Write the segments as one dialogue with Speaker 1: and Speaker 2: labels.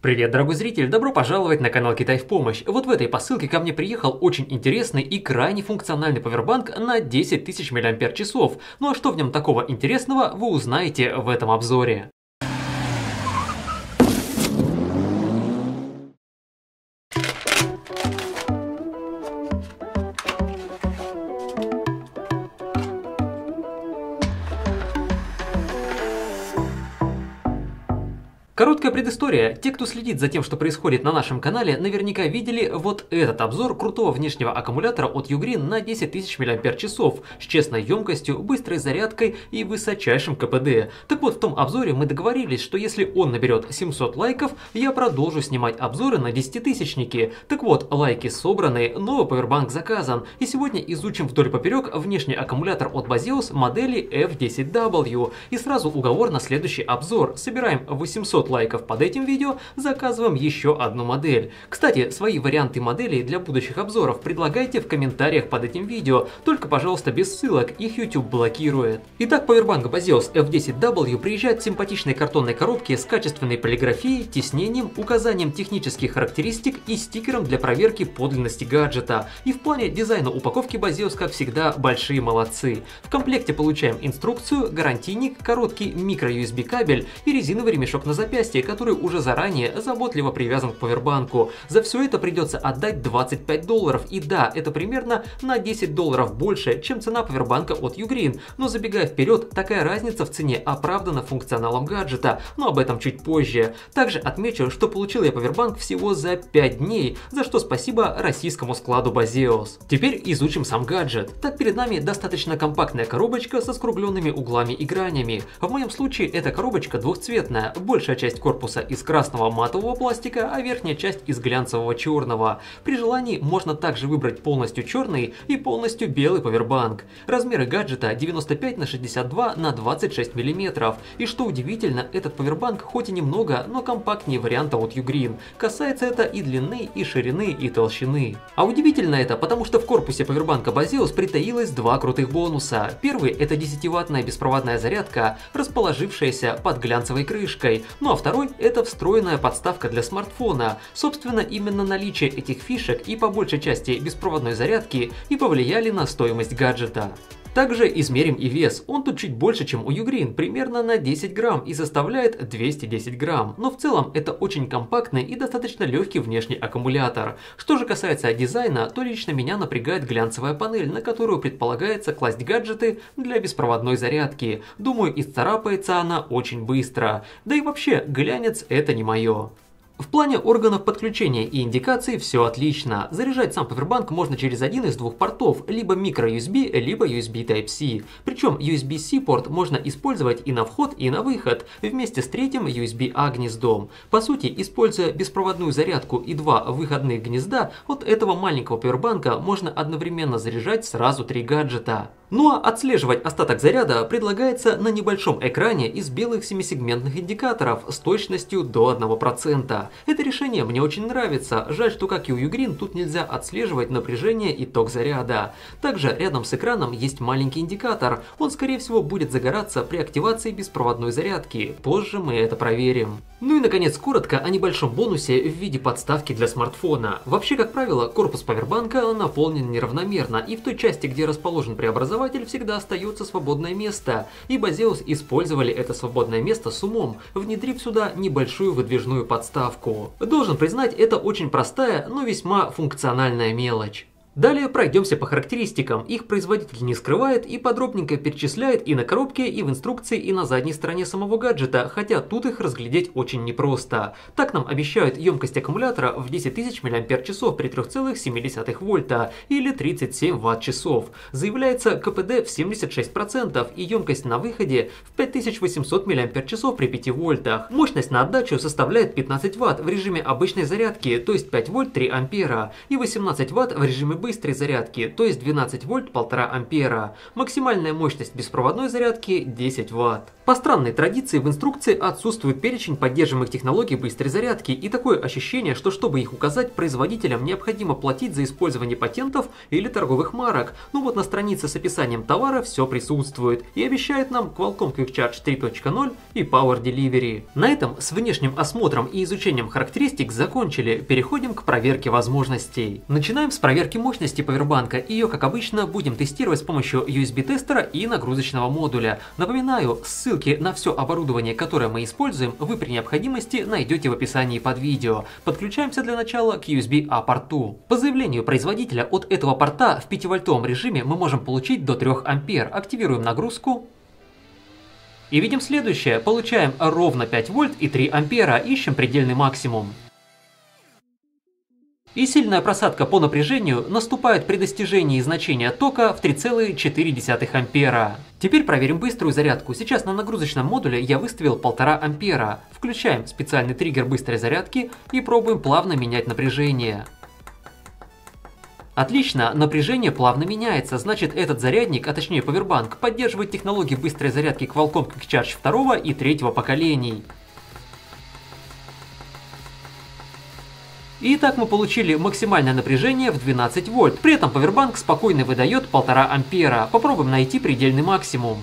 Speaker 1: Привет, дорогой зритель! Добро пожаловать на канал Китай в помощь. Вот в этой посылке ко мне приехал очень интересный и крайне функциональный повербанк на 10 тысяч мАч. Ну а что в нем такого интересного, вы узнаете в этом обзоре. Короткая предыстория. Те, кто следит за тем, что происходит на нашем канале, наверняка видели вот этот обзор крутого внешнего аккумулятора от Ugreen на 10 тысяч мАч с честной емкостью, быстрой зарядкой и высочайшим КПД. Так вот, в том обзоре мы договорились, что если он наберет 700 лайков, я продолжу снимать обзоры на 10 тысячники. Так вот, лайки собраны, новый повербанк заказан, и сегодня изучим вдоль поперек внешний аккумулятор от Baseus модели F10W. И сразу уговор на следующий обзор. Собираем 800 лайков под этим видео, заказываем еще одну модель. Кстати, свои варианты моделей для будущих обзоров предлагайте в комментариях под этим видео, только, пожалуйста, без ссылок, их YouTube блокирует. Итак, Powerbank Baseus F10W приезжает в симпатичной картонной коробке с качественной полиграфией, тиснением, указанием технических характеристик и стикером для проверки подлинности гаджета. И в плане дизайна упаковки Baseus, как всегда, большие молодцы. В комплекте получаем инструкцию, гарантийник, короткий микро-USB кабель и резиновый ремешок на запястье запястье, который уже заранее заботливо привязан к повербанку. За все это придется отдать 25 долларов. И да, это примерно на 10 долларов больше, чем цена повербанка от Ugreen. Но забегая вперед, такая разница в цене оправдана функционалом гаджета, но об этом чуть позже. Также отмечу, что получил я повербанк всего за 5 дней, за что спасибо российскому складу Baseos. Теперь изучим сам гаджет. Так перед нами достаточно компактная коробочка со скругленными углами и гранями. В моем случае эта коробочка двухцветная, большая часть корпуса из красного матового пластика, а верхняя часть из глянцевого черного. При желании можно также выбрать полностью черный и полностью белый повербанк. Размеры гаджета 95 на 62 на 26 мм. И что удивительно, этот повербанк хоть и немного, но компактнее варианта от Ugreen. Касается это и длины, и ширины, и толщины. А удивительно это, потому что в корпусе повербанка Baseus притаилось два крутых бонуса. Первый это 10-ваттная беспроводная зарядка, расположившаяся под глянцевой крышкой, ну а второй – это встроенная подставка для смартфона. Собственно, именно наличие этих фишек и по большей части беспроводной зарядки и повлияли на стоимость гаджета. Также измерим и вес. Он тут чуть больше, чем у Ugreen, примерно на 10 грамм и составляет 210 грамм. Но в целом это очень компактный и достаточно легкий внешний аккумулятор. Что же касается дизайна, то лично меня напрягает глянцевая панель, на которую предполагается класть гаджеты для беспроводной зарядки. Думаю, исцарапается она очень быстро. Да и вообще, глянец это не мое. В плане органов подключения и индикаций все отлично. Заряжать сам повербанк можно через один из двух портов, либо microUSB, либо USB Type-C. Причем USB-C порт можно использовать и на вход, и на выход, вместе с третьим USB-A гнездом. По сути, используя беспроводную зарядку и два выходных гнезда, от этого маленького повербанка можно одновременно заряжать сразу три гаджета. Ну а отслеживать остаток заряда предлагается на небольшом экране из белых семисегментных индикаторов с точностью до 1%. Это решение мне очень нравится, жаль, что как и у Ugreen тут нельзя отслеживать напряжение и ток заряда. Также рядом с экраном есть маленький индикатор, он скорее всего будет загораться при активации беспроводной зарядки, позже мы это проверим. Ну и наконец коротко о небольшом бонусе в виде подставки для смартфона. Вообще, как правило, корпус павербанка наполнен неравномерно, и в той части, где расположен преобразователь, всегда остается свободное место. И Baseus использовали это свободное место с умом, внедрив сюда небольшую выдвижную подставку доставку. Должен признать, это очень простая, но весьма функциональная мелочь. Далее пройдемся по характеристикам. Их производитель не скрывает и подробненько перечисляет и на коробке, и в инструкции, и на задней стороне самого гаджета, хотя тут их разглядеть очень непросто. Так нам обещают емкость аккумулятора в 10 тысяч мАч при 3,7 вольта или 37 Вт-часов. Заявляется КПД в 76% и емкость на выходе в 5800 мАч при 5 вольтах. Мощность на отдачу составляет 15 Вт в режиме обычной зарядки, то есть 5 вольт 3 ампера, и 18 Вт в режиме быстрой быстрой зарядки, то есть 12 вольт 1,5 ампера. Максимальная мощность беспроводной зарядки 10 ватт. По странной традиции в инструкции отсутствует перечень поддерживаемых технологий быстрой зарядки и такое ощущение, что чтобы их указать, производителям необходимо платить за использование патентов или торговых марок. Ну вот на странице с описанием товара все присутствует и обещает нам Qualcomm Quick Charge 3.0 и Power Delivery. На этом с внешним осмотром и изучением характеристик закончили, переходим к проверке возможностей. Начинаем с проверки мощности повербанка, ее как обычно будем тестировать с помощью USB тестера и нагрузочного модуля. Напоминаю, Ссылки на все оборудование, которое мы используем, вы при необходимости найдете в описании под видео. Подключаемся для начала к USB-A порту. По заявлению производителя от этого порта в 5-вольтовом режиме мы можем получить до 3 ампер. Активируем нагрузку. И видим следующее. Получаем ровно 5 вольт и 3 ампера. Ищем предельный максимум. И сильная просадка по напряжению наступает при достижении значения тока в 3,4 ампера. Теперь проверим быструю зарядку. Сейчас на нагрузочном модуле я выставил 1,5 ампера. Включаем специальный триггер быстрой зарядки и пробуем плавно менять напряжение. Отлично, напряжение плавно меняется, значит этот зарядник, а точнее повербанк, поддерживает технологии быстрой зарядки Qualcomm Quick Charge 2 и 3 поколений. И так мы получили максимальное напряжение в 12 вольт. При этом Powerbank спокойно выдает 1,5 ампера. Попробуем найти предельный максимум.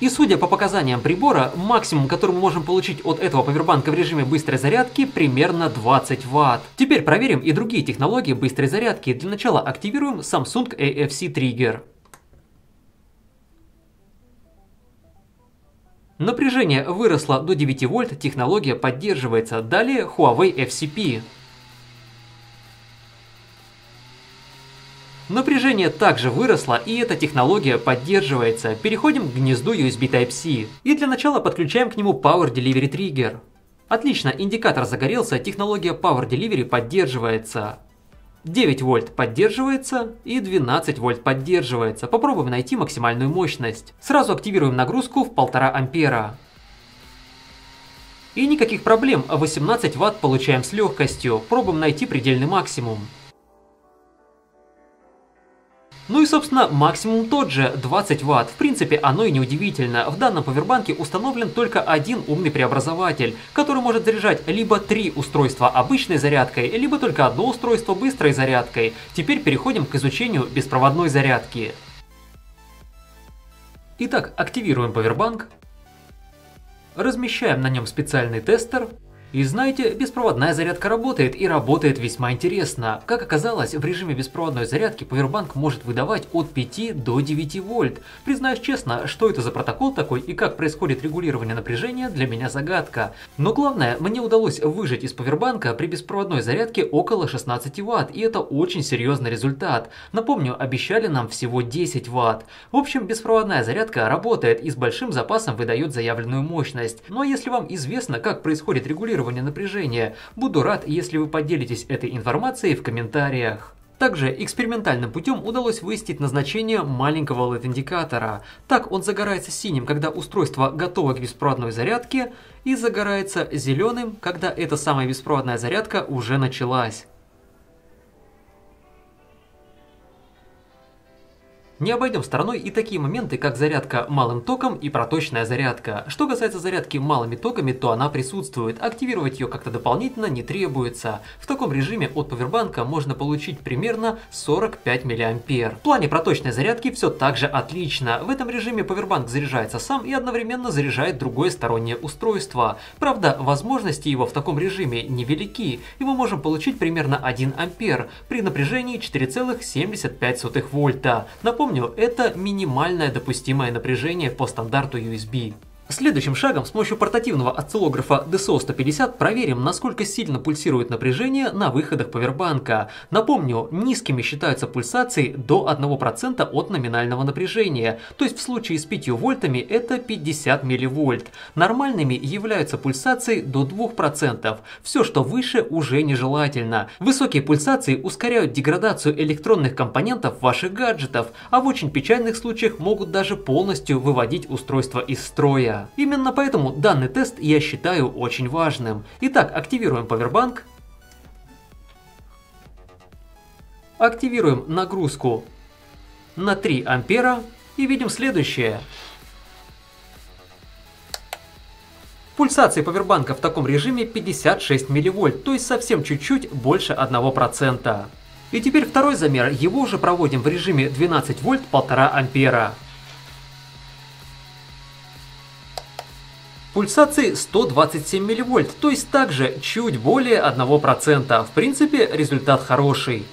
Speaker 1: И судя по показаниям прибора, максимум, который мы можем получить от этого повербанка в режиме быстрой зарядки, примерно 20 Вт. Теперь проверим и другие технологии быстрой зарядки. Для начала активируем Samsung AFC Trigger. Напряжение выросло до 9 вольт, технология поддерживается. Далее Huawei FCP. Напряжение также выросло и эта технология поддерживается. Переходим к гнезду USB Type-C. И для начала подключаем к нему Power Delivery Trigger. Отлично, индикатор загорелся, технология Power Delivery поддерживается. 9 вольт поддерживается и 12 вольт поддерживается. Попробуем найти максимальную мощность. Сразу активируем нагрузку в 1,5 ампера. И никаких проблем, 18 ватт получаем с легкостью. Пробуем найти предельный максимум. Ну и собственно максимум тот же 20 Вт. В принципе оно и не удивительно. В данном повербанке установлен только один умный преобразователь, который может заряжать либо три устройства обычной зарядкой, либо только одно устройство быстрой зарядкой. Теперь переходим к изучению беспроводной зарядки. Итак, активируем повербанк. Размещаем на нем специальный тестер и знаете, беспроводная зарядка работает и работает весьма интересно. Как оказалось, в режиме беспроводной зарядки Powerbank может выдавать от 5 до 9 вольт. Признаюсь честно, что это за протокол такой и как происходит регулирование напряжения, для меня загадка. Но главное, мне удалось выжать из Powerbank при беспроводной зарядке около 16 ватт, и это очень серьезный результат. Напомню, обещали нам всего 10 ватт. В общем, беспроводная зарядка работает и с большим запасом выдает заявленную мощность. Но если вам известно, как происходит регулирование регулирования напряжения. Буду рад, если вы поделитесь этой информацией в комментариях. Также экспериментальным путем удалось выяснить назначение маленького LED-индикатора. Так он загорается синим, когда устройство готово к беспроводной зарядке, и загорается зеленым, когда эта самая беспроводная зарядка уже началась. Не обойдем стороной и такие моменты, как зарядка малым током и проточная зарядка. Что касается зарядки малыми токами, то она присутствует. Активировать ее как-то дополнительно не требуется. В таком режиме от повербанка можно получить примерно 45 мА. В плане проточной зарядки все так же отлично. В этом режиме повербанк заряжается сам и одновременно заряжает другое стороннее устройство. Правда, возможности его в таком режиме невелики, и мы можем получить примерно 1 ампер при напряжении 4,75 вольта. Напомню, Напомню, это минимальное допустимое напряжение по стандарту USB. Следующим шагом с помощью портативного осциллографа DSO-150 проверим, насколько сильно пульсирует напряжение на выходах повербанка. Напомню, низкими считаются пульсации до 1% от номинального напряжения, то есть в случае с 5 вольтами это 50 милливольт. Нормальными являются пульсации до 2%, все что выше уже нежелательно. Высокие пульсации ускоряют деградацию электронных компонентов ваших гаджетов, а в очень печальных случаях могут даже полностью выводить устройство из строя. Именно поэтому данный тест я считаю очень важным. Итак, активируем Powerbank. Активируем нагрузку на 3 ампера и видим следующее. Пульсации повербанка в таком режиме 56 милливольт, то есть совсем чуть-чуть больше 1%. И теперь второй замер, его уже проводим в режиме 12 вольт 1,5 ампера. Пульсации 127 милливольт, то есть также чуть более 1%. В принципе, результат хороший.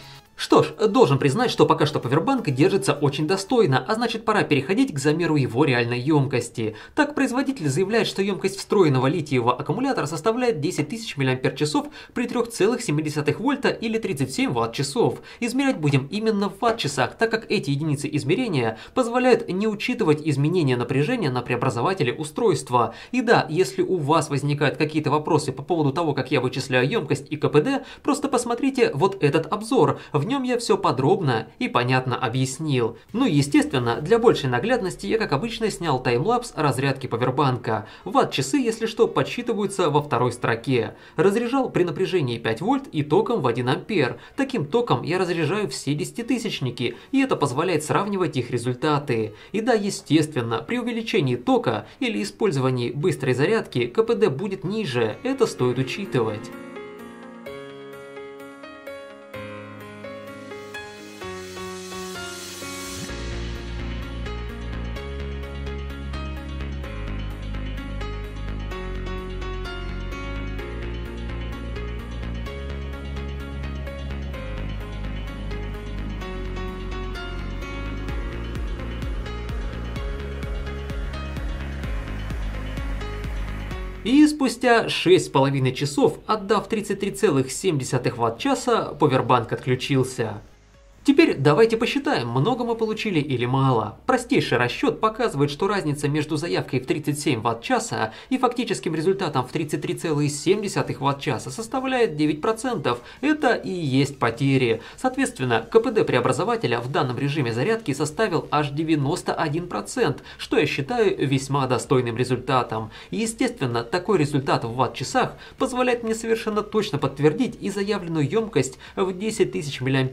Speaker 1: Что ж, должен признать, что пока что Powerbank держится очень достойно, а значит пора переходить к замеру его реальной емкости. Так производитель заявляет, что емкость встроенного литиевого аккумулятора составляет 10 тысяч мАч при 3,7 вольта или 37 Вт-часов. Измерять будем именно в Вт-часах, так как эти единицы измерения позволяют не учитывать изменения напряжения на преобразователе устройства. И да, если у вас возникают какие-то вопросы по поводу того, как я вычисляю емкость и КПД, просто посмотрите вот этот обзор. В нем я все подробно и понятно объяснил. Ну и естественно, для большей наглядности я как обычно снял таймлапс разрядки повербанка. Ватт-часы, если что, подсчитываются во второй строке. Разряжал при напряжении 5 вольт и током в 1 ампер. Таким током я разряжаю все десятитысячники, и это позволяет сравнивать их результаты. И да, естественно, при увеличении тока или использовании быстрой зарядки КПД будет ниже, это стоит учитывать. И спустя 6,5 часов, отдав 33,7 Вт-часа, повербанк отключился. Теперь давайте посчитаем, много мы получили или мало. Простейший расчет показывает, что разница между заявкой в 37 Вт-часа и фактическим результатом в 33,7 Вт-часа составляет 9%. Это и есть потери. Соответственно, КПД преобразователя в данном режиме зарядки составил аж 91%, что я считаю весьма достойным результатом. естественно, такой результат в Вт-часах позволяет мне совершенно точно подтвердить и заявленную емкость в 10 тысяч мАч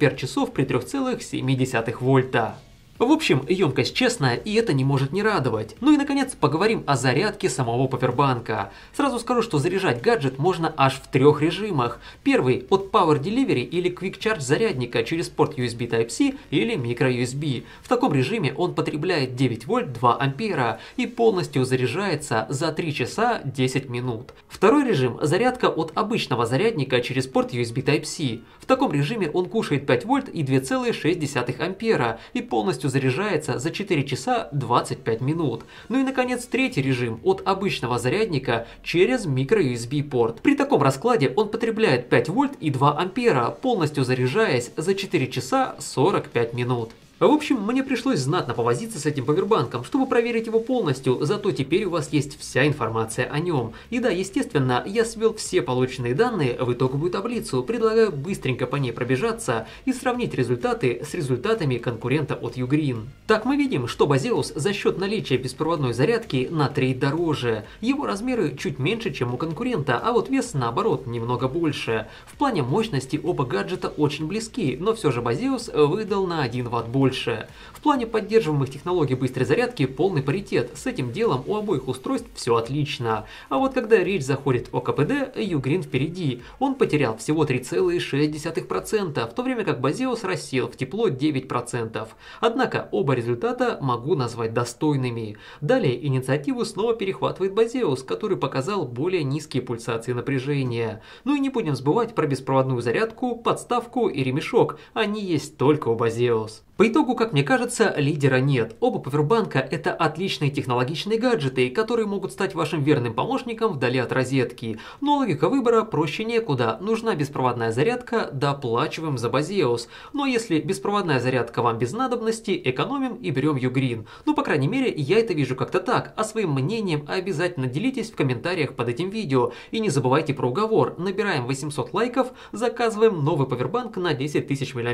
Speaker 1: при 3 3,7 вольта. В общем, емкость честная, и это не может не радовать. Ну и наконец поговорим о зарядке самого павербанка. Сразу скажу, что заряжать гаджет можно аж в трех режимах. Первый от Power Delivery или Quick Charge зарядника через порт USB Type-C или microUSB. В таком режиме он потребляет 9 вольт 2 ампера и полностью заряжается за 3 часа 10 минут. Второй режим – зарядка от обычного зарядника через порт USB Type-C. В таком режиме он кушает 5 вольт и 2,6 ампера и полностью полностью заряжается за 4 часа 25 минут. Ну и наконец третий режим от обычного зарядника через microUSB порт. При таком раскладе он потребляет 5 вольт и 2 ампера, полностью заряжаясь за 4 часа 45 минут. В общем, мне пришлось знатно повозиться с этим повербанком, чтобы проверить его полностью, зато теперь у вас есть вся информация о нем. И да, естественно, я свел все полученные данные в итоговую таблицу, предлагаю быстренько по ней пробежаться и сравнить результаты с результатами конкурента от Ugreen. Так мы видим, что Базеус за счет наличия беспроводной зарядки на треть дороже. Его размеры чуть меньше, чем у конкурента, а вот вес наоборот немного больше. В плане мощности оба гаджета очень близки, но все же Базеус выдал на 1 Вт больше больше. В плане поддерживаемых технологий быстрой зарядки полный паритет. С этим делом у обоих устройств все отлично. А вот когда речь заходит о КПД, Ugreen впереди. Он потерял всего 3,6%, в то время как Базеус рассел в тепло 9%. Однако оба результата могу назвать достойными. Далее инициативу снова перехватывает Базеус, который показал более низкие пульсации напряжения. Ну и не будем забывать про беспроводную зарядку, подставку и ремешок. Они есть только у Базеус. По итогу, как мне кажется, лидера нет. Оба повербанка – это отличные технологичные гаджеты, которые могут стать вашим верным помощником вдали от розетки. Но логика выбора проще некуда. Нужна беспроводная зарядка, доплачиваем за Базеус. Но если беспроводная зарядка вам без надобности, экономим и берем Ugreen. Ну, по крайней мере, я это вижу как-то так. А своим мнением обязательно делитесь в комментариях под этим видео. И не забывайте про уговор. Набираем 800 лайков, заказываем новый повербанк на 10 тысяч мАч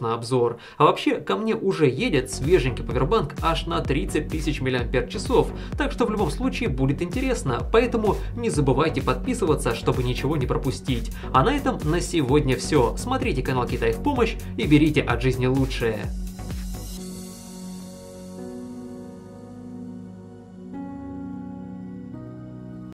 Speaker 1: на обзор. А вообще, ко мне уже едет свеженький повербанк аж на 30 тысяч мАч, так что в любом случае будет интересно, поэтому не забывайте подписываться, чтобы ничего не пропустить. А на этом на сегодня все. Смотрите канал Китай в помощь и берите от жизни лучшее.